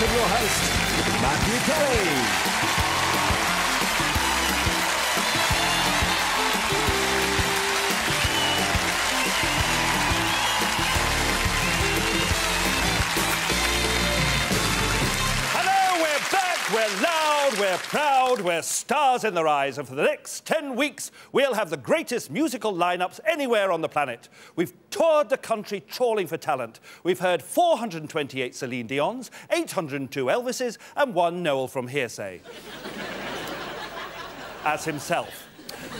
Welcome your host, Matthew Kelly. Loud, we're stars in their eyes. And for the next 10 weeks, we'll have the greatest musical lineups anywhere on the planet. We've toured the country trawling for talent. We've heard 428 Celine Dion's, 802 Elvis's, and one Noel from Hear'Say. As himself.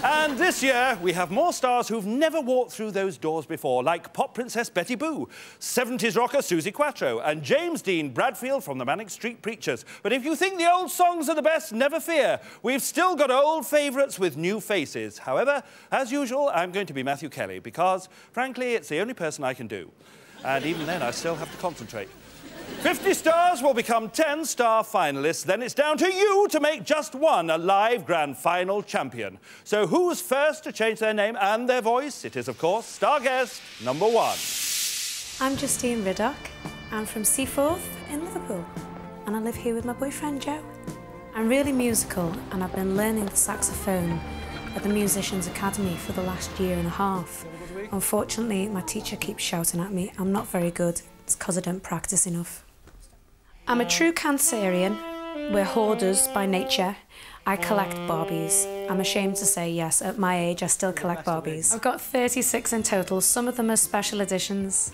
And this year, we have more stars who've never walked through those doors before, like pop princess Betty Boo, 70s rocker Suzi Quatro, and James Dean Bradfield from the Manic Street Preachers. But if you think the old songs are the best, never fear. We've still got old favourites with new faces. However, as usual, I'm going to be Matthew Kelly because, frankly, it's the only person I can do. And even then, I still have to concentrate. 50 stars will become 10 star finalists. Then it's down to you to make just one a live grand final champion. So, who's first to change their name and their voice? It is, of course, star guest number one. I'm Justine Riddock. I'm from Seaforth in Liverpool, and I live here with my boyfriend Joe. I'm really musical, and I've been learning the saxophone at the Musicians Academy for the last year and a half. Unfortunately, my teacher keeps shouting at me, I'm not very good. It's because I don't practice enough. I'm a true Cancerian. We're hoarders by nature. I collect Barbies. I'm ashamed to say yes, at my age, I still collect Barbies. I've got 36 in total. Some of them are special editions.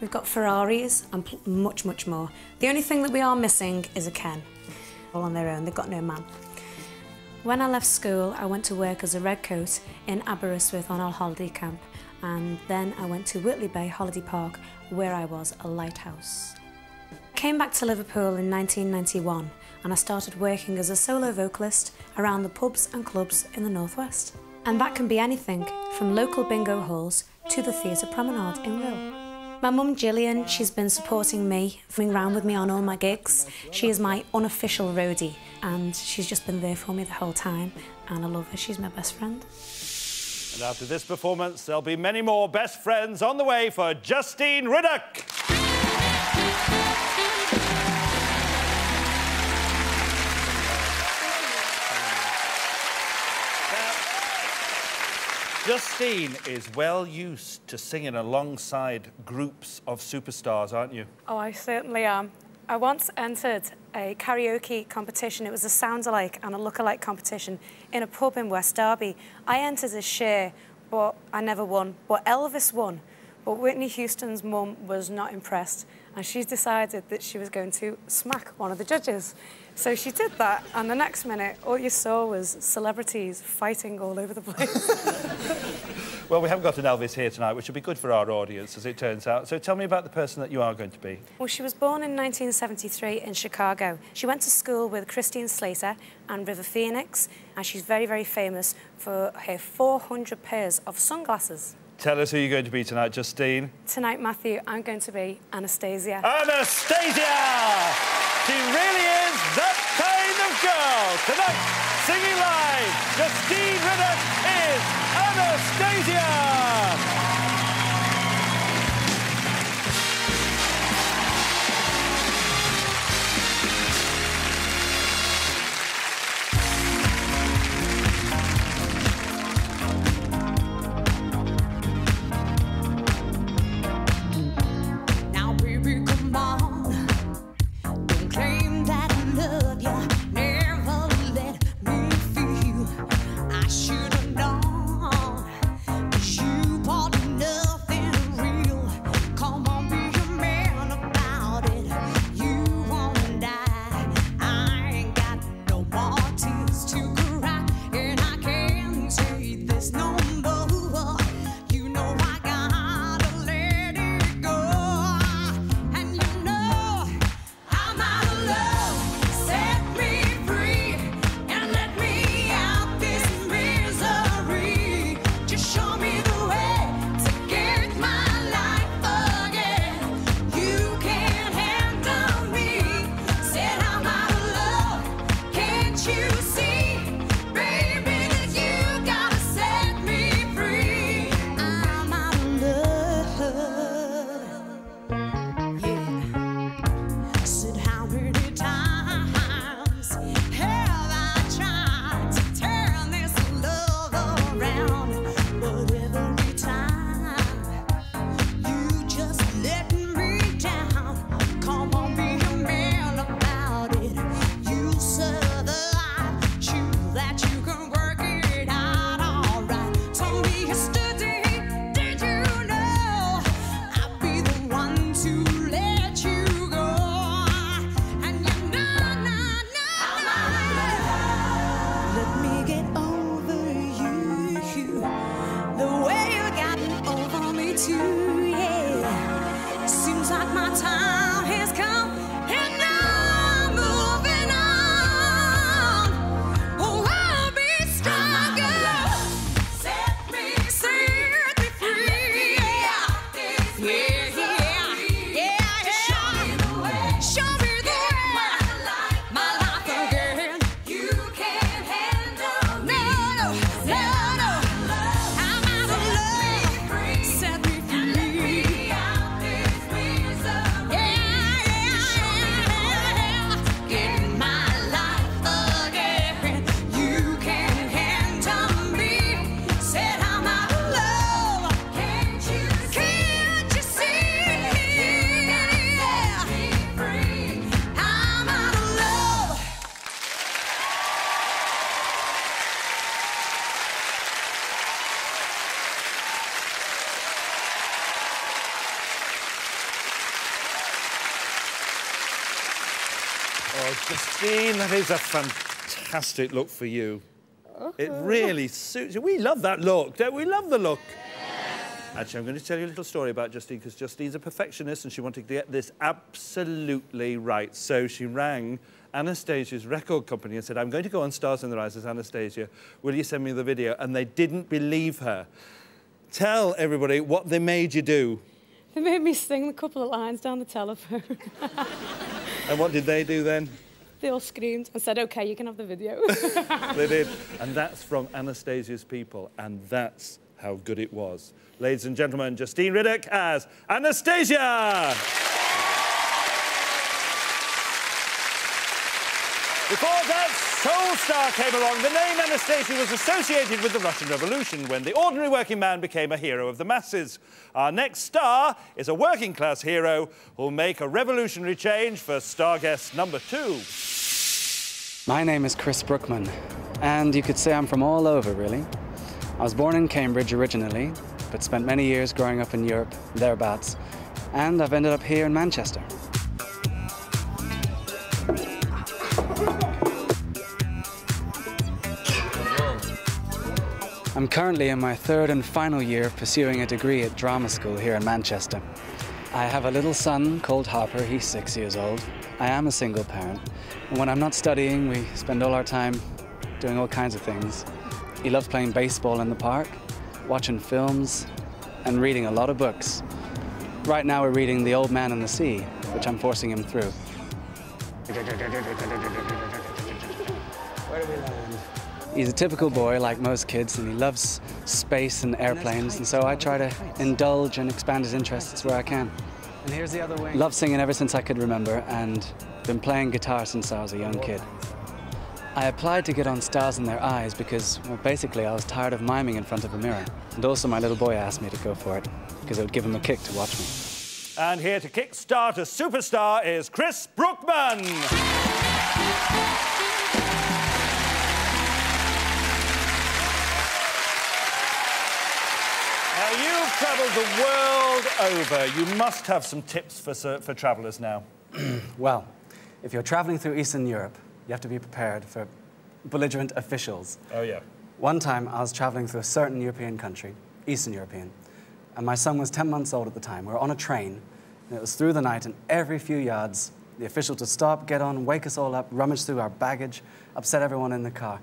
We've got Ferraris and much, much more. The only thing that we are missing is a Ken. All on their own, they've got no man. When I left school, I went to work as a redcoat in Aberystwyth on our holiday camp, and then I went to Whitley Bay Holiday Park, where I was a lighthouse. I came back to Liverpool in 1991 and I started working as a solo vocalist around the pubs and clubs in the northwest. And that can be anything from local bingo halls to the theatre promenade in Rhyl. My mum Gillian, she's been supporting me, coming round with me on all my gigs. She is my unofficial roadie and she's just been there for me the whole time and I love her, she's my best friend. And after this performance, there'll be many more best friends on the way for Justine Riddock. Justine is well used to singing alongside groups of superstars, aren't you? Oh, I certainly am. I once entered a karaoke competition. It was a sound-alike and a look-alike competition in a pub in West Derby. I entered as Cher, but I never won. But Elvis won. But Whitney Houston's mum was not impressed, and she decided that she was going to smack one of the judges. So she did that, and the next minute, all you saw was celebrities fighting all over the place. Well, we haven't got an Elvis here tonight, which will be good for our audience, as it turns out. So tell me about the person that you are going to be. Well, she was born in 1973 in Chicago. She went to school with Christian Slater and River Phoenix, and she's very, very famous for her 400 pairs of sunglasses. Tell us who you're going to be tonight, Justine. Tonight, Matthew, I'm going to be Anastacia. Anastacia! She really is Tonight, singing live, Justine Riddock is Anastacia! Is a fantastic look for you. It really suits you. We love that look, don't we? Love the look. Actually, I'm going to tell you a little story about Justine because Justine's a perfectionist and she wanted to get this absolutely right. So she rang Anastacia's record company and said, I'm going to go on Stars in Their Eyes as Anastacia. Will you send me the video? And they didn't believe her. Tell everybody what they made you do. They made me sing a couple of lines down the telephone. And what did they do then? They all screamed and said, OK, you can have the video. they did. And that's from Anastacia's people, and that's how good it was. Ladies and gentlemen, Justine Riddick as Anastacia! Before that, Soul Star came along. The name Anastasia was associated with the Russian Revolution when the ordinary working man became a hero of the masses. Our next star is a working class hero who'll make a revolutionary change for star guest number two. My name is Chris Brookman, and you could say I'm from all over, really. I was born in Cambridge originally, but spent many years growing up in Europe, thereabouts, and I've ended up here in Manchester. I'm currently in my third and final year of pursuing a degree at drama school here in Manchester. I have a little son called Harper, he's six years old. I am a single parent, and when I'm not studying, we spend all our time doing all kinds of things. He loves playing baseball in the park, watching films, and reading a lot of books. Right now, we're reading The Old Man and the Sea, which I'm forcing him through. Where we? He's a typical boy like most kids, and he loves space and airplanes, and so I try to indulge and expand his interests where I can. And here's the other wing. Love singing ever since I could remember, and been playing guitar since I was a young kid. I applied to get on Stars in Their Eyes because, well, basically, I was tired of miming in front of a mirror. And also, my little boy asked me to go for it because it would give him a kick to watch me. And here to kickstart a superstar is Chris Brookman. Now, travelled the world over. You must have some tips for, for travellers now. Well, if you're traveling through Eastern Europe, you have to be prepared for belligerent officials. Oh, yeah. One time, I was traveling through a certain European country, Eastern European, and my son was 10 months old at the time. We were on a train, and it was through the night, and every few yards, the official would stop, get on, wake us all up, rummage through our baggage, upset everyone in the car.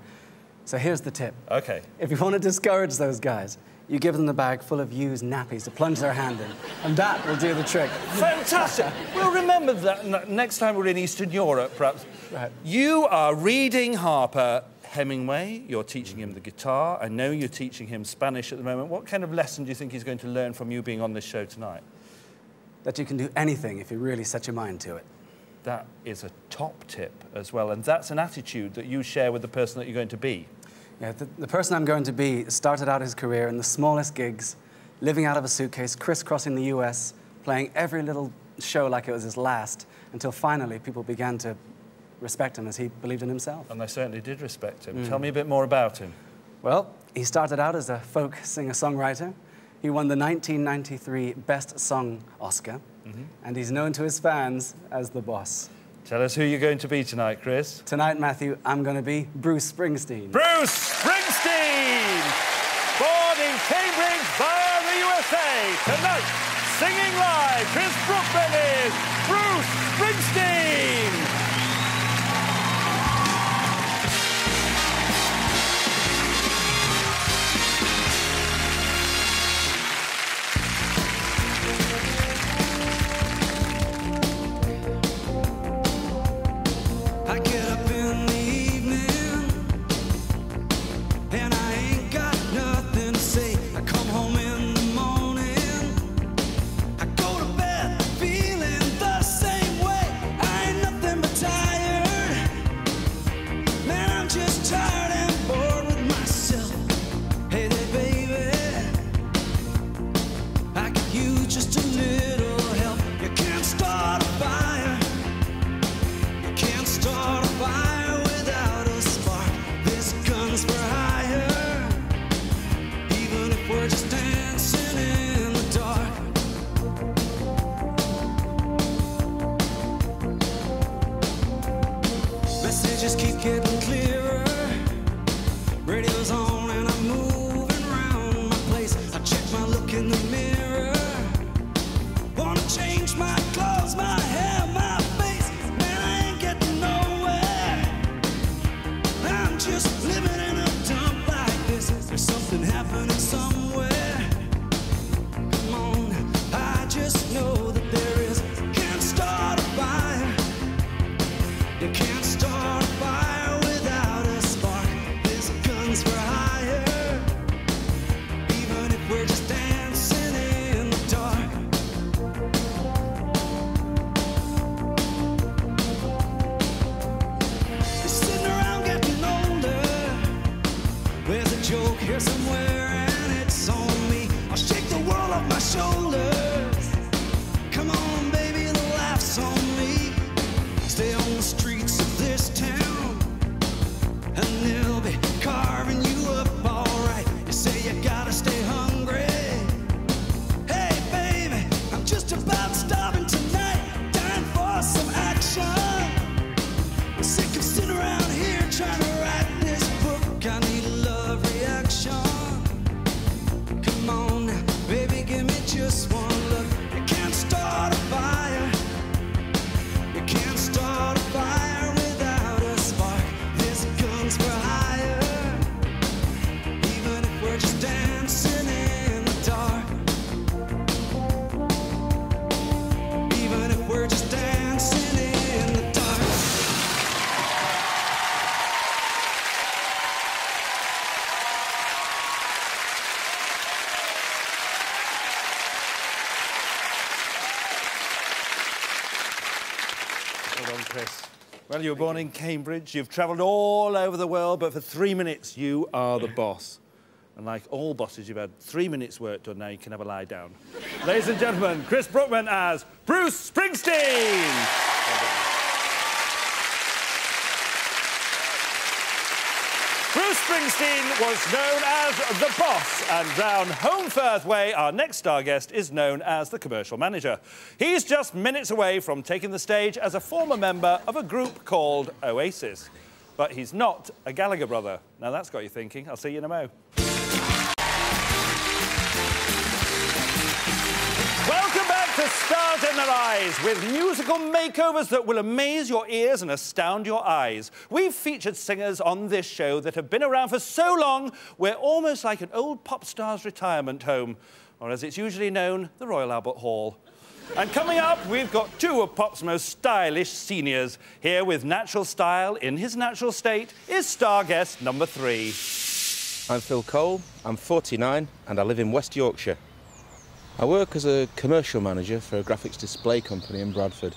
So here's the tip. OK. If you want to discourage those guys, you give them the bag full of used nappies to plunge their hand in, and that will do the trick. Fantastic. we'll remember that next time we're in Eastern Europe, perhaps. Right. You are reading Harper Hemingway. You're teaching him the guitar. I know you're teaching him Spanish at the moment. What kind of lesson do you think he's going to learn from you being on this show tonight? That you can do anything if you really set your mind to it. That is a top tip as well, and that's an attitude that you share with the person that you're going to be. Yeah, the, the person I'm going to be started out his career in the smallest gigs, living out of a suitcase, crisscrossing the US, playing every little show like it was his last, until finally people began to respect him as he believed in himself. And they certainly did respect him. Mm. Tell me a bit more about him. Well, he started out as a folk singer-songwriter. He won the 1993 Best Song Oscar, mm-hmm. and he's known to his fans as the boss. Tell us who you're going to be tonight, Chris. Tonight, Matthew, I'm going to be Bruce Springsteen. Bruce Springsteen! Born in Cambridge via the USA. Tonight, singing live, Chris Brookman is Bruce Springsteen! Well, you were born in Cambridge. You've travelled all over the world, but for three minutes, you are the boss. And like all bosses, you've had three minutes' work done. Now you can have a lie down. Ladies and gentlemen, Chris Brookman as Bruce Springsteen. Bruce Springsteen was known as the boss, and down Holmfirth Way, our next star guest is known as the commercial manager. He's just minutes away from taking the stage as a former member of a group called Oasis. But he's not a Gallagher brother. Now that's got you thinking. I'll see you in a mo. In Their Eyes with musical makeovers that will amaze your ears and astound your eyes. We've featured singers on this show that have been around for so long, we're almost like an old pop star's retirement home, or as it's usually known, the Royal Albert Hall. And coming up, we've got two of pop's most stylish seniors. Here with natural style in his natural state is star guest number three. I'm Phil Cole, I'm 49 and I live in West Yorkshire. I work as a commercial manager for a graphics display company in Bradford.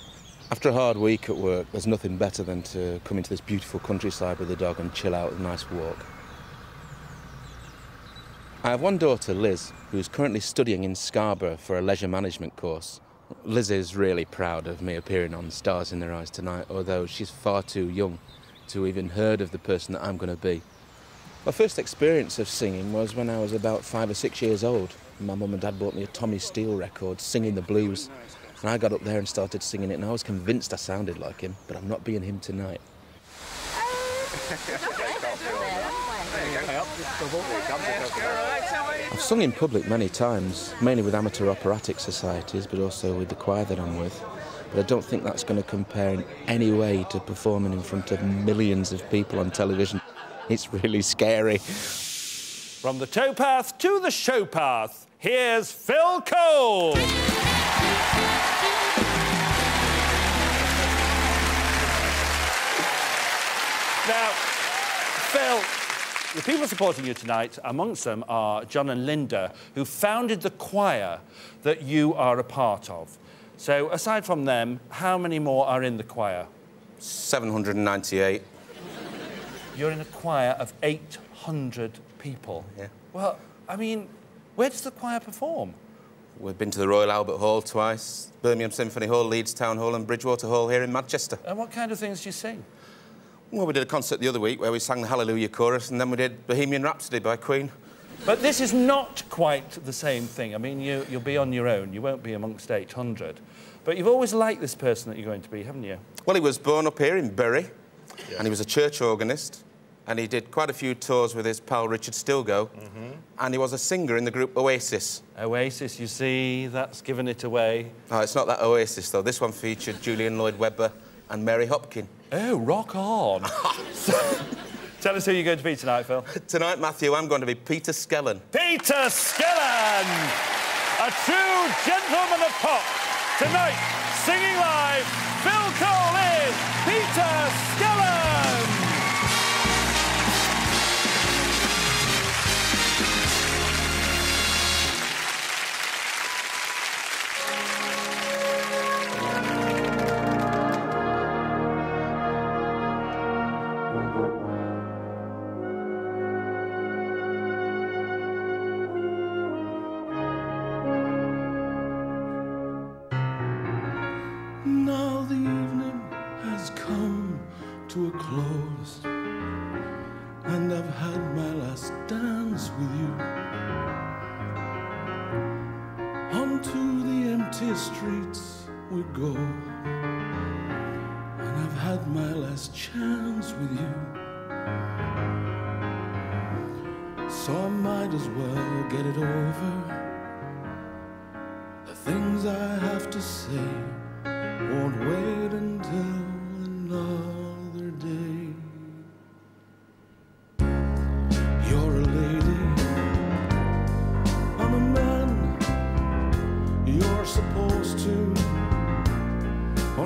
After a hard week at work, there's nothing better than to come into this beautiful countryside with the dog and chill out with a nice walk. I have one daughter, Liz, who's currently studying in Scarborough for a leisure management course. Liz is really proud of me appearing on Stars in Their Eyes tonight, although she's far too young to even heard of the person that I'm going to be. My first experience of singing was when I was about five or six years old. My mum and dad bought me a Tommy Steele record, singing the blues. And I got up there and started singing it, and I was convinced I sounded like him, but I'm not being him tonight. I've sung in public many times, mainly with amateur operatic societies, but also with the choir that I'm with. But I don't think that's going to compare in any way to performing in front of millions of people on television. It's really scary. From the towpath to the showpath, here's Phil Cole. Now, Phil, the people supporting you tonight, amongst them are John and Linda, who founded the choir that you are a part of. So, aside from them, how many more are in the choir? 798. You're in a choir of 800 people. Yeah. Well, I mean, where does the choir perform? We've been to the Royal Albert Hall twice, Birmingham Symphony Hall, Leeds Town Hall, and Bridgewater Hall here in Manchester. And what kind of things do you sing? Well, we did a concert the other week where we sang the Hallelujah chorus, and then we did Bohemian Rhapsody by Queen. But this is not quite the same thing. I mean, you, you'll be on your own. You won't be amongst 800. But you've always liked this person that you're going to be, haven't you? Well, he was born up here in Bury, and he was a church organist, and he did quite a few tours with his pal Richard Stilgoe, mm-hmm. and he was a singer in the group Oasis. Oasis, you see, that's given it away. Oh, it's not that Oasis, though. This one featured Julian Lloyd Webber and Mary Hopkin. Oh, rock on. Tell us who you're going to be tonight, Phil. Tonight, Matthew, I'm going to be Peter Skellern. Peter Skellern, a true gentleman of pop. Tonight, singing live, Phil Cole is Peter Skellern.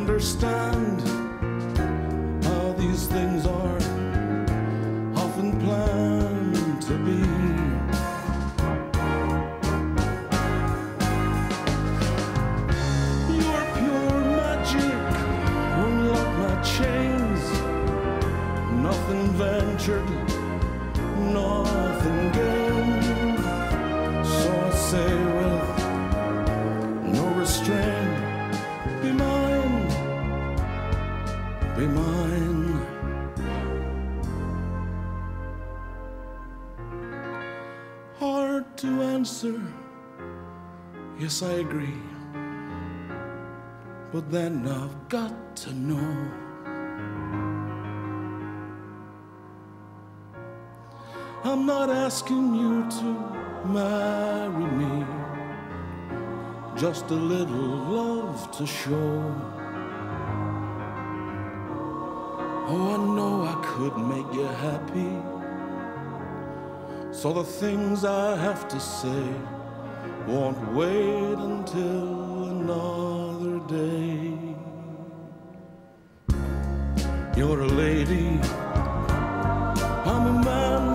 Understand how these things are yes, I agree. But then I've got to know. I'm not asking you to marry me, just a little love to show. Oh, I know I could make you happy. So the things I have to say won't wait until another day. You're a lady, I'm a man.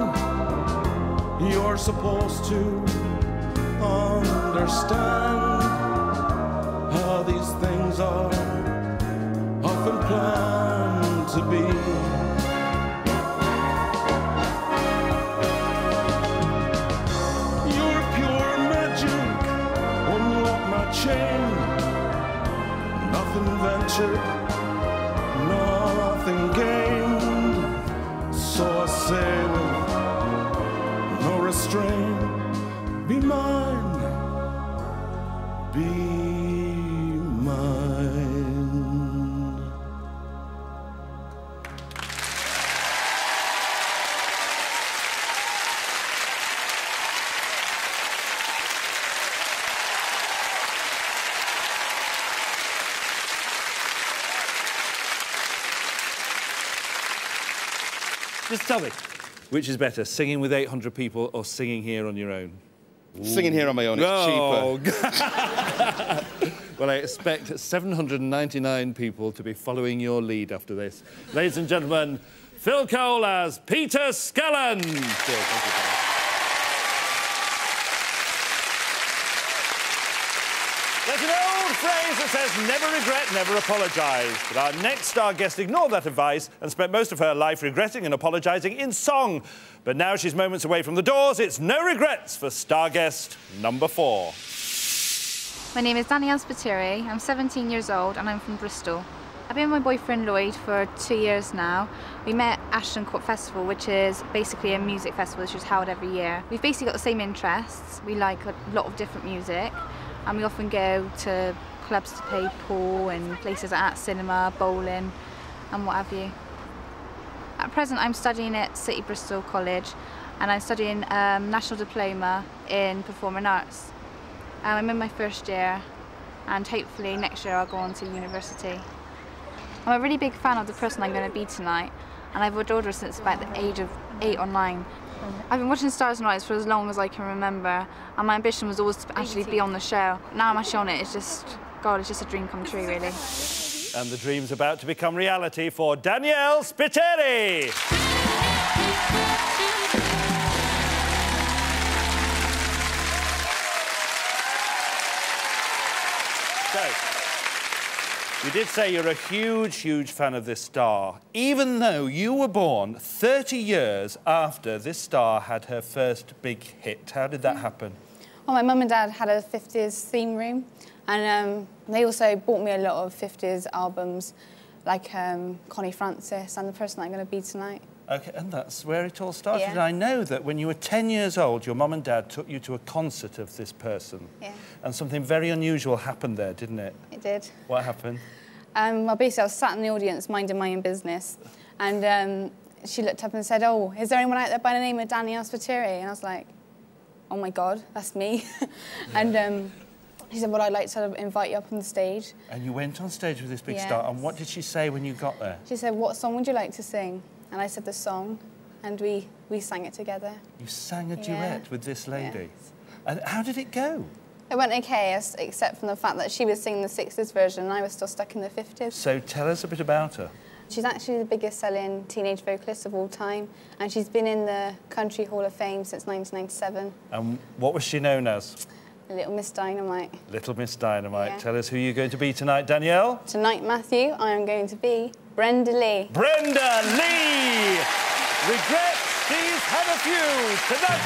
You're supposed to understand how these things are which is better, singing with 800 people or singing here on your own? Singing here on my own, it's cheaper. Oh, well, I expect 799 people to be following your lead after this. Ladies and gentlemen, Phil Cole as Peter Skellern thank you, Phil. There's an old says, never regret, never apologise. But our next star guest ignored that advice and spent most of her life regretting and apologising in song. But now she's moments away from the doors. It's no regrets for star guest number four. My name is Danielle Spiteri. I'm 17 years old and I'm from Bristol. I've been with my boyfriend Lloyd for two years now. We met at Ashton Court Festival, which is basically a music festival which is held every year. We've basically got the same interests. We like a lot of different music and we often go to clubs to play pool and places that, cinema, bowling and what have you. At present I'm studying at City Bristol College and I'm studying um, National Diploma in Performing Arts. Um, I'm in my first year and hopefully next year I'll go on to university. I'm a really big fan of the person I'm going to be tonight and I've adored her since about the age of eight or nine. I've been watching Stars and Lights for as long as I can remember, and my ambition was always to actually be on the show. Now I'm actually on it, it's just, God, it's just a dream come true, really. And the dream's about to become reality for Danielle Spiteri. So, you did say you're a huge, huge fan of this star, even though you were born 30 years after this star had her first big hit. How did that happen? Well, my mum and dad had a 50s theme room, and um, they also bought me a lot of 50s albums, like um, Connie Francis and The Person I'm Going to Be Tonight. Okay, and that's where it all started. Yeah. And I know that when you were 10 years old, your mum and dad took you to a concert of this person. Yeah. And something very unusual happened there, didn't it? It did. What happened? Um, well, basically, I was sat in the audience minding my own business, and um, she looked up and said, "Oh, is there anyone out there by the name of Danielle Spiteri?" And I was like, "Oh my God, that's me." and um, she said, "Well, I'd like to invite you up on the stage." And you went on stage with this big star. And what did she say when you got there? She said, "What song would you like to sing?" And I said, "The song," and we we sang it together. You sang a Yeah. duet with this lady. And how did it go? It went okay, except from the fact that she was singing the 60s version and I was still stuck in the 50s. So tell us a bit about her. She's actually the biggest selling teenage vocalist of all time, and she's been in the Country Hall of Fame since 1997. And what was she known as? Little Miss Dynamite. Little Miss Dynamite. Yeah. Tell us who you're going to be tonight, Danielle. Tonight, Matthew, I am going to be Brenda Lee. Brenda Lee! Regrets she's had a few. Tonight,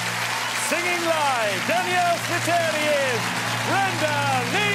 singing live, Danielle Spiteri is Brenda Lee!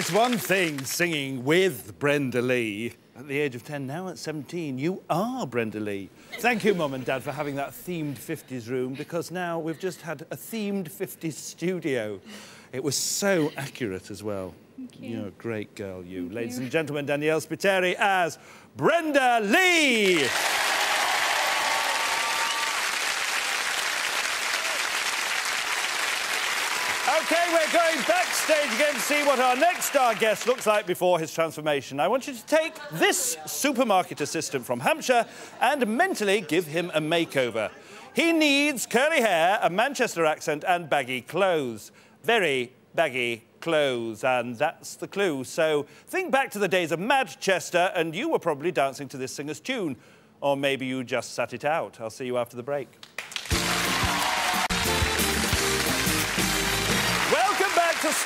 It's one thing singing with Brenda Lee, at the age of 10, now at 17, you are Brenda Lee. Thank you, Mum and Dad, for having that themed 50s room because now we've just had a themed 50s studio. It was so accurate as well. Thank you. are a great girl, you. Ladies and gentlemen, Danielle Spiteri as Brenda Lee. Okay, we're going backstage again to see what our next star guest looks like before his transformation. I want you to take this supermarket assistant from Hampshire and mentally give him a makeover. He needs curly hair, a Manchester accent, and baggy clothes. Very baggy clothes, and that's the clue. So think back to the days of Madchester, and you were probably dancing to this singer's tune. Or maybe you just sat it out. I'll see you after the break.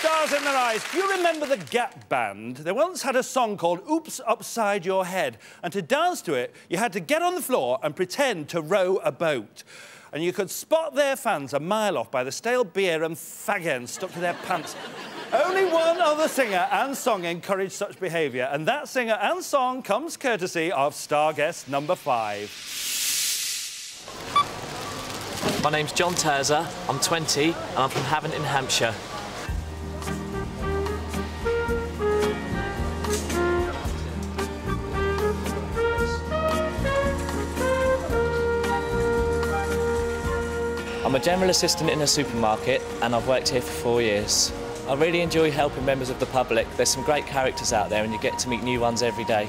Stars in Their Eyes. Do you remember the Gap Band? They once had a song called Oops Upside Your Head. And to dance to it, you had to get on the floor and pretend to row a boat. And you could spot their fans a mile off by the stale beer and fag ends stuck to their pants. Only one other singer and song encouraged such behaviour, and that singer and song comes courtesy of star guest number five. My name's John Terza, I'm 20 and I'm from Havant in Hampshire. I'm a general assistant in a supermarket and I've worked here for four years. I really enjoy helping members of the public. There's some great characters out there and you get to meet new ones every day.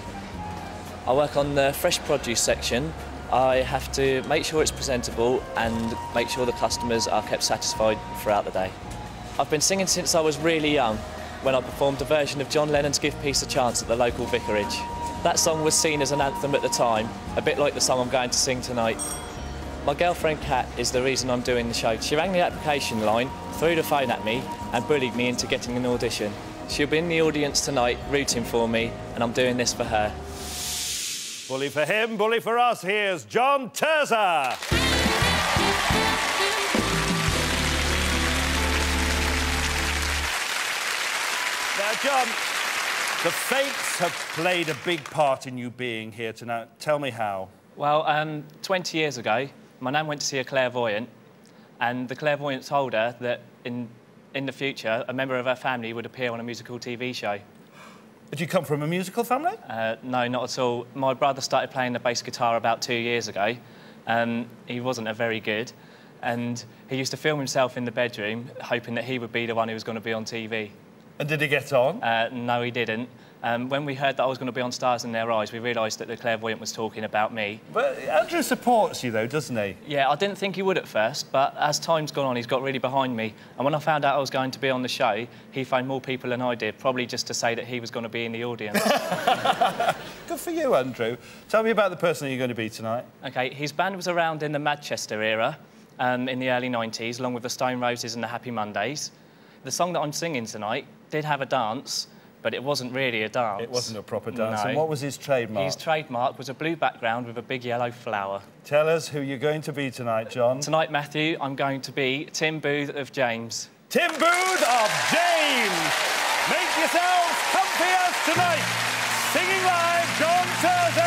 I work on the fresh produce section. I have to make sure it's presentable and make sure the customers are kept satisfied throughout the day. I've been singing since I was really young when I performed a version of John Lennon's Give Peace a Chance at the local vicarage. That song was seen as an anthem at the time, a bit like the song I'm going to sing tonight. My girlfriend Kat is the reason I'm doing the show. She rang the application line, threw the phone at me and bullied me into getting an audition. She'll be in the audience tonight rooting for me and I'm doing this for her. Bully for him, bully for us. Here's John Terza. Now, John, the Fates have played a big part in you being here tonight. Tell me how. Well, um, 20 years ago, my nan went to see a clairvoyant, and the clairvoyant told her that in, in the future, a member of her family would appear on a musical TV show. Did you come from a musical family? Uh, no, not at all. My brother started playing the bass guitar about two years ago. Um, he wasn't a very good, and he used to film himself in the bedroom, hoping that he would be the one who was going to be on TV. And did he get on? Uh, no, he didn't. Um, when we heard that I was going to be on Stars in Their Eyes, we realised that the clairvoyant was talking about me. But Andrew supports you, though, doesn't he? Yeah, I didn't think he would at first, but as time's gone on, he's got really behind me. And when I found out I was going to be on the show, he found more people than I did, probably just to say that he was going to be in the audience. Good for you, Andrew. Tell me about the person you're going to be tonight. OK, his band was around in the Manchester era, um, in the early 90s, along with the Stone Roses and the Happy Mondays. The song that I'm singing tonight did have a dance, but it wasn't really a dance. It wasn't a proper dance. No. And what was his trademark? His trademark was a blue background with a big yellow flower. Tell us who you're going to be tonight, John. Tonight, Matthew, I'm going to be Tim Booth of James. Tim Booth of James! Make yourselves comfy as tonight. Singing live, John Terza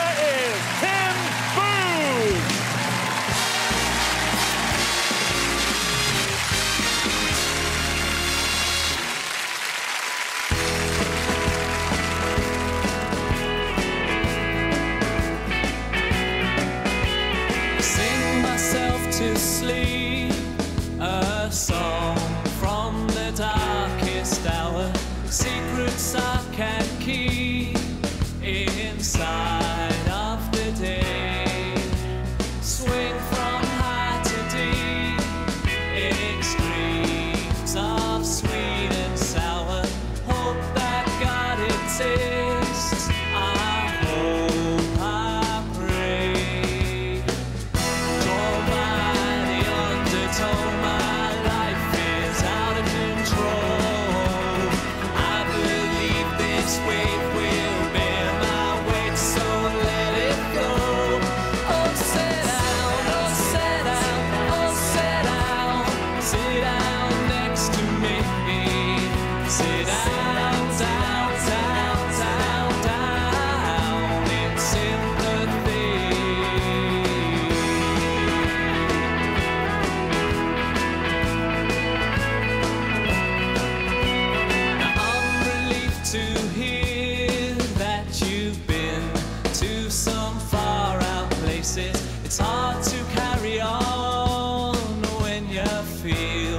to sleep feel.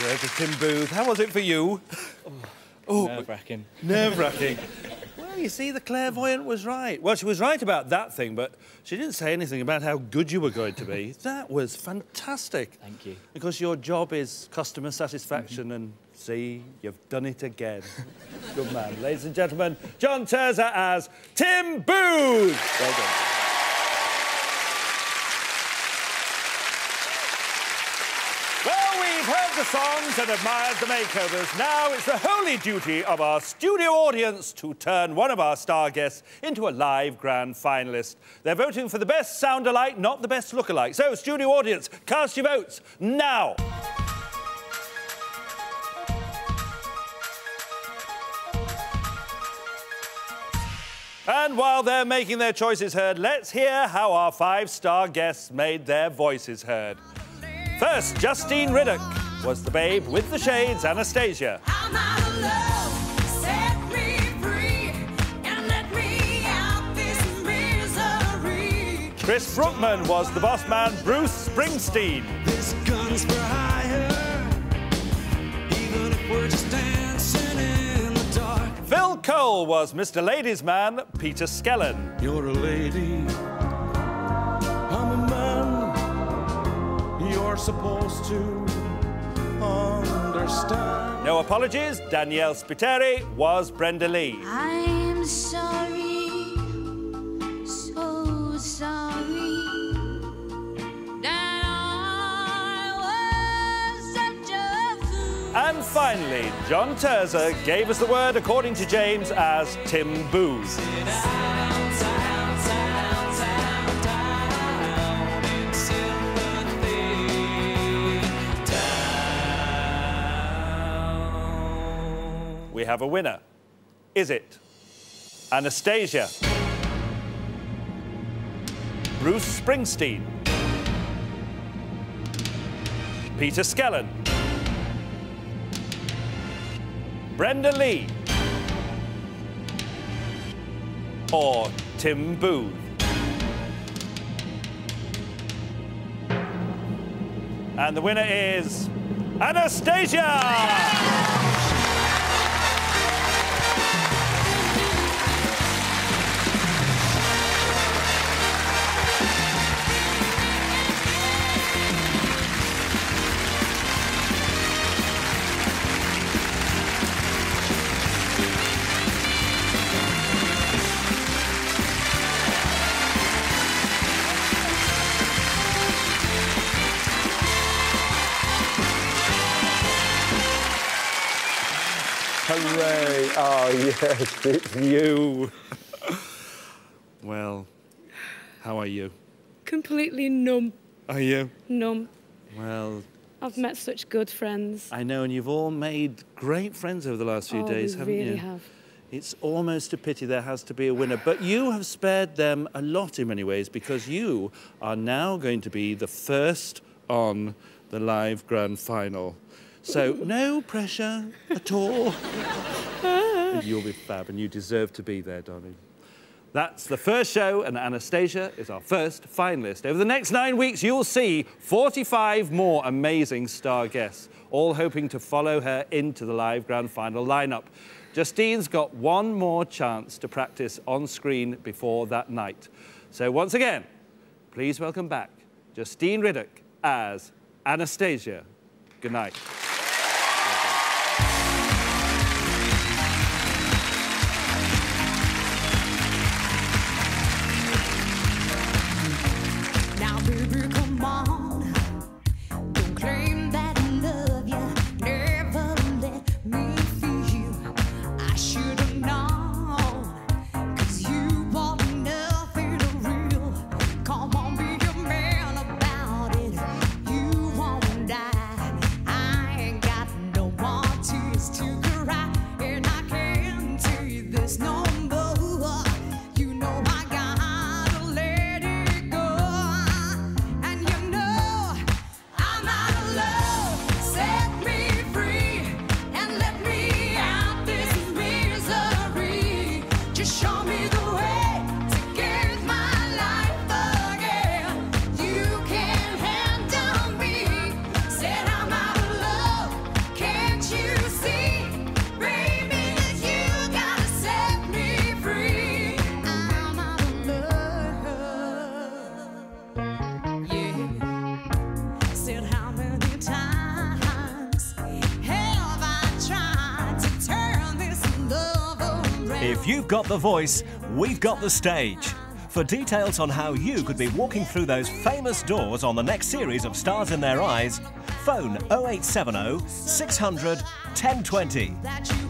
There's a Tim Booth. How was it for you? Oh, Nerve-wracking. nerve-wracking. well, you see, the clairvoyant was right. Well, she was right about that thing, but she didn't say anything about how good you were going to be. that was fantastic. Thank you. Because your job is customer satisfaction, and see, you've done it again. good man. Ladies and gentlemen, John Terza as Tim Booth. Well done. Well, we've heard the songs and admired the makeovers. Now it's the holy duty of our studio audience to turn one of our star guests into a live grand finalist. They're voting for the best sound alike, not the best look alike. So, studio audience, cast your votes now. And while they're making their choices heard, let's hear how our five star guests made their voices heard. First, Justine Riddock was the babe with the shades, Anastacia. Chris Brookman was the boss man, Bruce Springsteen. This gun's for hire, even if we're just dancing in the dark. Phil Cole was Mr. Ladies Man, Peter Skellern. You're a lady, I'm a man. You're supposed to understand. No apologies, Danielle Spiteri was Brenda Lee. I'm sorry, so sorry that I was such a fool. And finally, John Terza gave us the word, according to James, as Tim Booth. Have a winner. Is it Anastacia? Bruce Springsteen? Peter Skellern? Brenda Lee? Or Tim Booth? And the winner is Anastacia! Oh, yes, it's you. well, how are you? Completely numb. Are you? Numb. Well, I've met such good friends. I know, and you've all made great friends over the last few oh, days, haven't really you? have. It's almost a pity there has to be a winner, but you have spared them a lot in many ways because you are now going to be the first on the live grand final. So, no pressure at all. And You'll be fab, and you deserve to be there, darling. That's the first show, and Anastacia is our first finalist. Over the next nine weeks, you'll see 45 more amazing star guests, all hoping to follow her into the live grand final lineup. Justine's got one more chance to practice on screen before that night. So, once again, please welcome back Justine Riddick as Anastacia. Good night. You've got the voice, we've got the stage. For details on how you could be walking through those famous doors on the next series of Stars in Their Eyes, phone 0870 600 1020. that you can